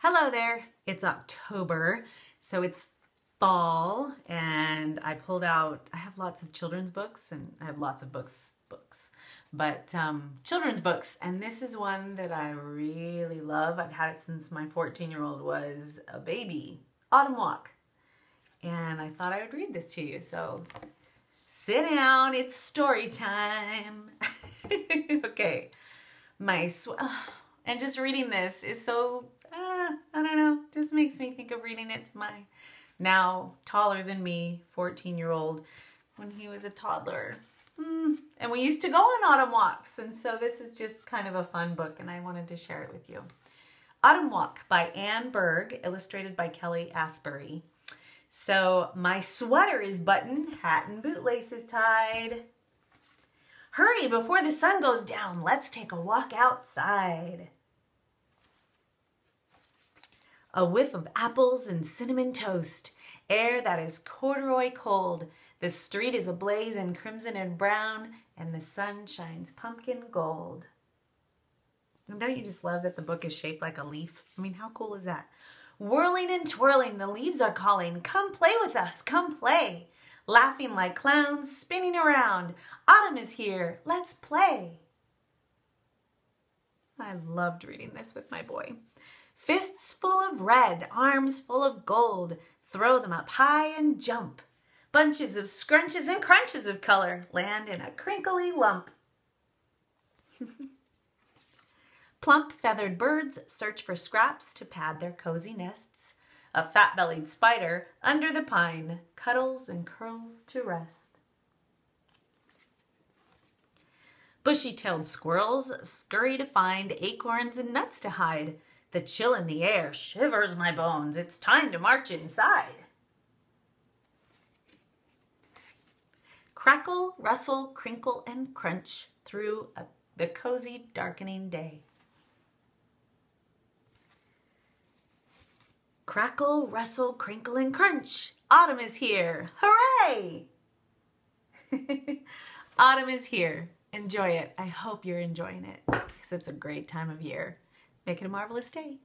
Hello there, it's October, so it's fall and I pulled out, I have lots of children's books and I have lots of books, books, but um, children's books and this is one that I really love. I've had it since my 14 year old was a baby, Autumn Walk. And I thought I would read this to you, so sit down, it's story time. okay, my, and just reading this is so I don't know, just makes me think of reading it to my now taller than me 14 year old when he was a toddler. Mm. And we used to go on autumn walks, and so this is just kind of a fun book, and I wanted to share it with you. Autumn Walk by Ann Burg, illustrated by Kelly Asbury. So my sweater is buttoned, hat and bootlaces tied. Hurry before the sun goes down. Let's take a walk outside. A whiff of apples and cinnamon toast. Air that is corduroy cold. The street is ablaze in crimson and brown, and the sun shines pumpkin gold. And don't you just love that the book is shaped like a leaf? I mean, how cool is that? Whirling and twirling, the leaves are calling, Come play with us, come play. Laughing like clowns, spinning around. Autumn is here, let's play. I loved reading this with my boy. Fists full of red, arms full of gold, throw them up high and jump. Bunches of scrunches and crunches of color land in a crinkly lump. Plump feathered birds search for scraps to pad their cozy nests. A fat bellied spider under the pine cuddles and curls to rest. Bushy tailed squirrels scurry to find acorns and nuts to hide. The chill in the air shivers my bones. It's time to march inside. Crackle, rustle, crinkle, and crunch through a, the cozy, darkening day. Crackle, rustle, crinkle, and crunch. Autumn is here. Hooray! Autumn is here. Enjoy it. I hope you're enjoying it because it's a great time of year. Make it a marvelous day.